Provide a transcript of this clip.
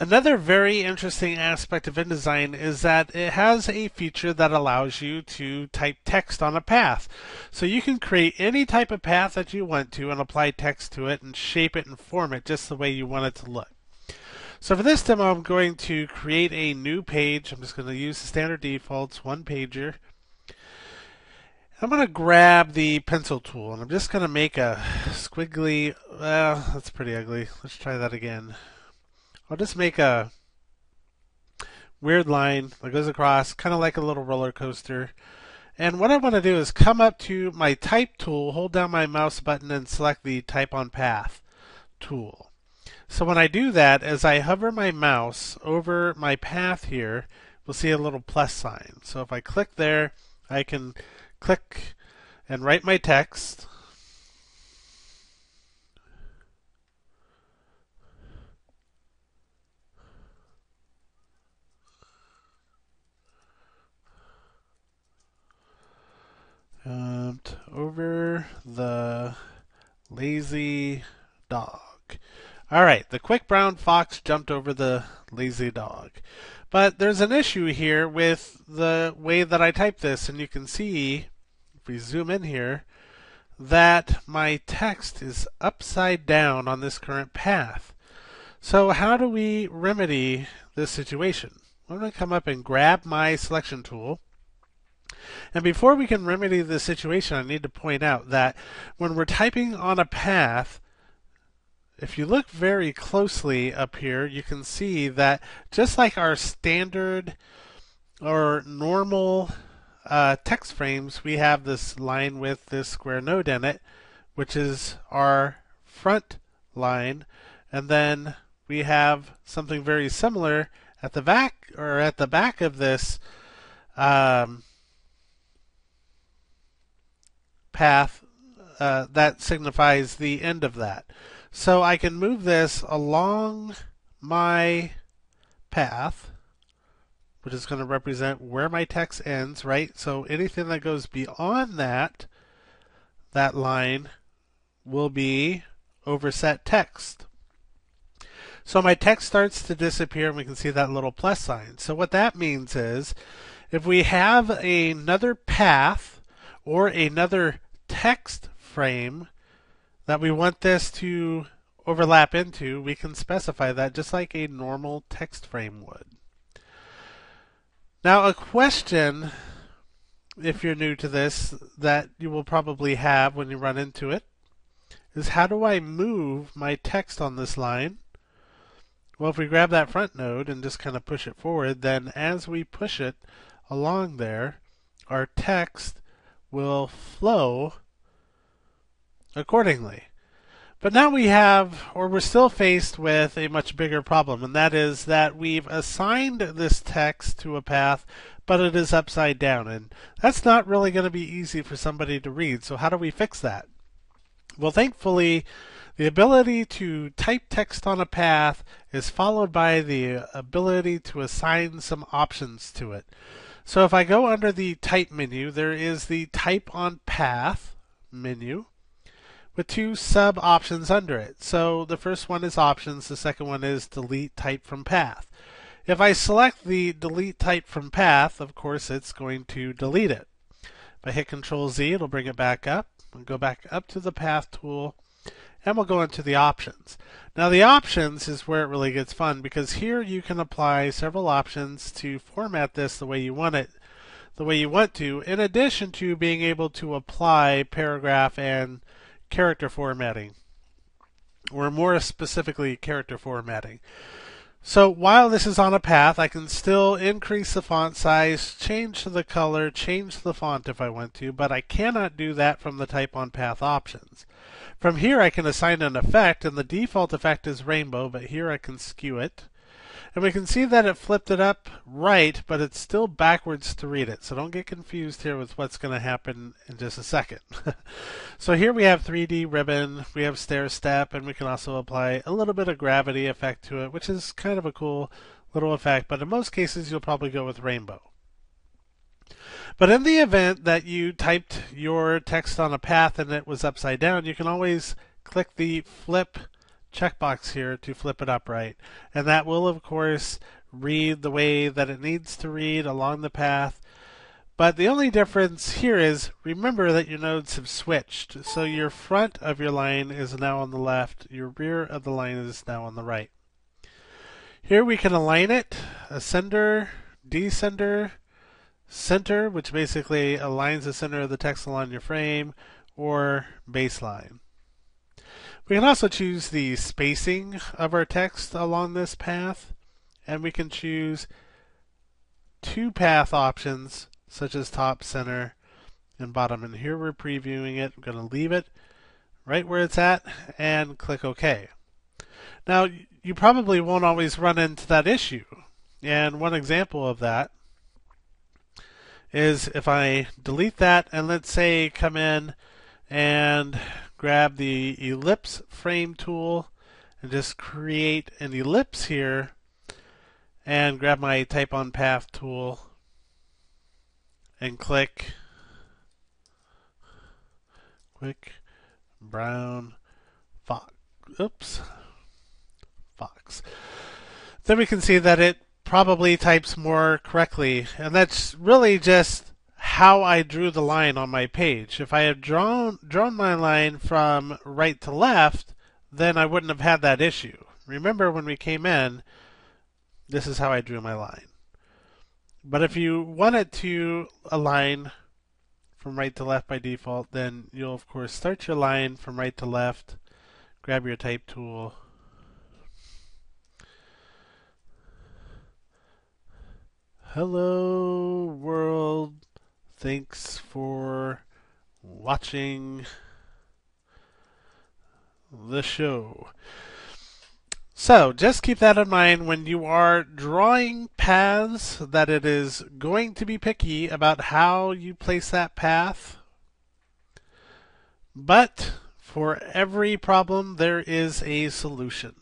Another very interesting aspect of InDesign is that it has a feature that allows you to type text on a path. So you can create any type of path that you want to and apply text to it and shape it and form it just the way you want it to look. So for this demo, I'm going to create a new page. I'm just going to use the standard defaults, one pager. I'm going to grab the pencil tool and I'm just going to make a squiggly, well, that's pretty ugly. Let's try that again. I'll just make a weird line that goes across, kind of like a little roller coaster. And what I want to do is come up to my type tool, hold down my mouse button, and select the type on path tool. So when I do that, as I hover my mouse over my path here, we'll see a little plus sign. So if I click there, I can click and write my text. Over the lazy dog. All right, the quick brown fox jumped over the lazy dog. But there's an issue here with the way that I type this, and you can see, if we zoom in here, that my text is upside down on this current path. So how do we remedy this situation? I'm going to come up and grab my selection tool, and before we can remedy the situation, I need to point out that when we're typing on a path, if you look very closely up here, you can see that just like our standard or normal uh, text frames, we have this line with this square node in it, which is our front line, and then we have something very similar at the back or at the back of this um, path uh, that signifies the end of that. So I can move this along my path, which is going to represent where my text ends, right? So anything that goes beyond that, that line, will be overset text. So my text starts to disappear and we can see that little plus sign. So what that means is if we have another path or another text frame that we want this to overlap into, we can specify that just like a normal text frame would. Now, a question, if you're new to this, that you will probably have when you run into it, is how do I move my text on this line? Well, if we grab that front node and just kind of push it forward, then as we push it along there, our text will flow accordingly. But now we have, or we're still faced with a much bigger problem, and that is that we've assigned this text to a path, but it is upside down. And that's not really going to be easy for somebody to read. So, how do we fix that? Well, thankfully, the ability to type text on a path is followed by the ability to assign some options to it. So, if I go under the type menu, there is the type on path menu with two sub options under it. So the first one is options, the second one is delete type from path. If I select the delete type from path, of course it's going to delete it. If I hit Control Z, it'll bring it back up. We'll go back up to the path tool and we'll go into the options. Now the options is where it really gets fun because here you can apply several options to format this the way you want it, the way you want to, in addition to being able to apply paragraph and character formatting, or more specifically, character formatting. So while this is on a path, I can still increase the font size, change the color, change the font if I want to, but I cannot do that from the type on path options. From here I can assign an effect, and the default effect is rainbow, but here I can skew it. And we can see that it flipped it up right, but it's still backwards to read it. So don't get confused here with what's going to happen in just a second. so here we have 3D ribbon, we have stair step, and we can also apply a little bit of gravity effect to it, which is kind of a cool little effect. But in most cases, you'll probably go with rainbow. But in the event that you typed your text on a path and it was upside down, you can always click the flip checkbox here to flip it upright. And that will, of course, read the way that it needs to read along the path. But the only difference here is remember that your nodes have switched. So your front of your line is now on the left, your rear of the line is now on the right. Here we can align it, ascender, descender, center, which basically aligns the center of the text along your frame, or baseline. We can also choose the spacing of our text along this path, and we can choose two path options such as top, center, and bottom. And here we're previewing it. I'm going to leave it right where it's at and click OK. Now, you probably won't always run into that issue. And one example of that is if I delete that and let's say come in and grab the ellipse frame tool and just create an ellipse here and grab my type on path tool and click quick brown fox oops fox. Then we can see that it probably types more correctly and that's really just how I drew the line on my page. If I had drawn drawn my line from right to left, then I wouldn't have had that issue. Remember when we came in, this is how I drew my line. But if you want it to align from right to left by default, then you'll of course start your line from right to left, grab your type tool, Hello world Thanks for watching the show. So, just keep that in mind when you are drawing paths that it is going to be picky about how you place that path. But for every problem, there is a solution.